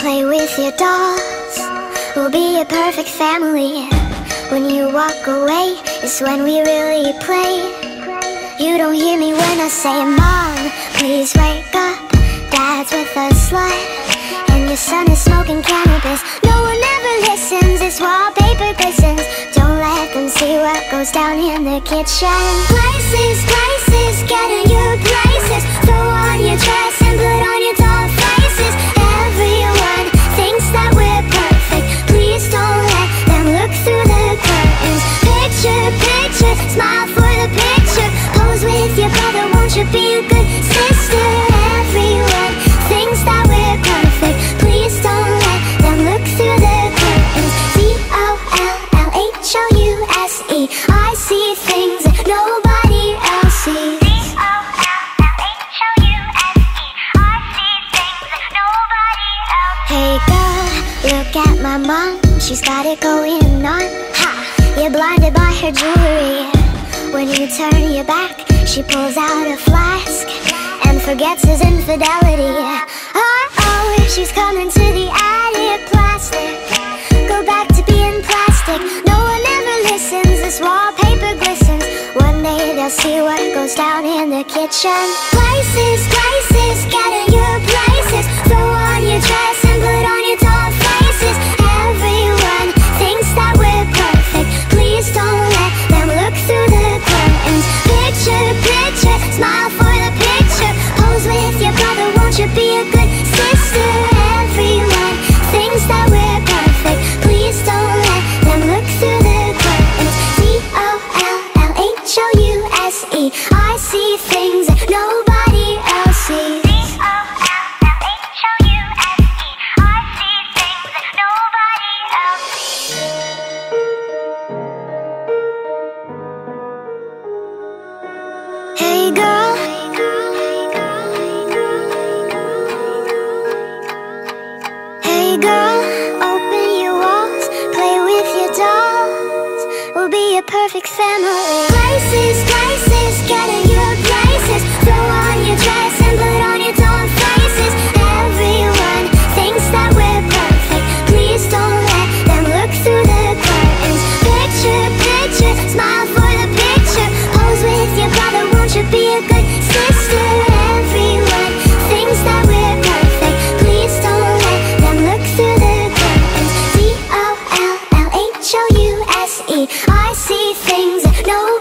Play with your dolls, we'll be a perfect family. When you walk away, it's when we really play. You don't hear me when I say, Mom, please wake up. Dad's with a slut, and your son is smoking cannabis. No one ever listens, this wallpaper glistens. Don't let them see what goes down in the kitchen. Places, places, get in your places. Throw on your dress and put on your doll faces. Everyone thinks that we're perfect. Please don't let them look through the curtains. Picture, picture, smile for the picture. Pose with your brother, won't you be a good sister? Hey girl, look at my mom. She's got it going on. Ha! You're blinded by her jewelry. When you turn your back, she pulls out a flask and forgets his infidelity. Oh, oh, she's coming to the attic. Plastic, go back to being plastic. No one ever listens. This wallpaper glistens. One day they'll see what goes down in the kitchen. Places, places, get in girl, open your walls, play with your dolls. We'll be a perfect family. Places, places, in your places. Throw on your dress no